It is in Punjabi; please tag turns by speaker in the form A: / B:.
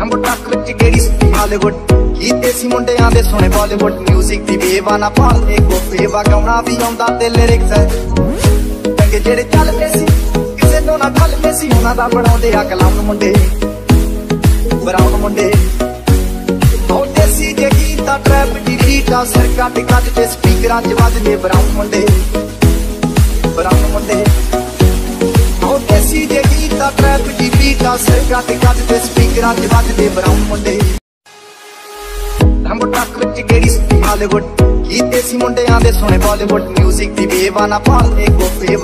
A: ਰੰਬ ਟੱਕ ਵਿੱਚ ਕਿਹੜੀ ਸੁੱਤੀ ਹਾਲੀਵੁੱਡ। ਕੀਤੇ ਸੀ ਮੁੰਡਿਆਂ ਦੇ ਸੋਹਣੇ ਬਾਲੀਵੁੱਡ। 뮤직 ਦੀ ਵੇਵਾ ਨਾ ਪਾਲਦੇ ਗੋਫੇ ਵਗਾਉਣਾ ਵੀ ਆਉਂਦਾ ਤੇ ਲਿਰਿਕਸ ਹੈ। ਚੰਗੇ ਜਿਹੜੇ ਚੱਲਦੇ ਸੀ, ਕਿਸੇ ਤੋਂ ਨਾ ਢਲਦੇ ਸੀ, ਉਹਨਾਂ ਦਾ ਬਣਾਉਂਦੇ ਆ ਕਲਾਮ ਮੁੰਡੇ। ਬਰਾਉਨ ਮੁੰਡੇ। ਉਹ ਦੇਸੀ ਜੇ ਗੀਤਾ ਟ੍ਰੈਪ ਦੀ ਰੀਟਾ ਸਿਰ ਕੱਟ ਕੱਟ ਤੇ ਸਪੀਕਰਾਂ 'ਚ ਵੱਜਦੇ ਬਰਾਉਨ ਮੁੰਡੇ। ਬਰਾਉਨ ਮੁੰਡੇ। ਉਹ ਦੇਸੀ ਜੇ ਗੀਤਾ ਟ੍ਰੈਪ ਦੀ ਰੀਟਾ ਸਿਰ ਕੱਟ ਕੱਟ ਤੇ ਸਪੀਕਰਾਂ ਤੇ ਵੱਜਦੇ ਬਰਾਉਨ ਮੁੰਡੇ। ਰੰਬ ਟੱਕ ਵਿੱਚ ਕਿਹੜੀ ਸੁੱਤੀ ਹਾਲੀਵੁੱਡ ਕੀਤੇ ਸੀ ਮੁੰਡਿਆਂ ਦੇ ਸੋਹਣੇ ਬਾਲੀਵੁੱਡ 뮤직 ਦੀ ਵੇਵਾ ਪਾਲਦੇ ਗੋਫੇ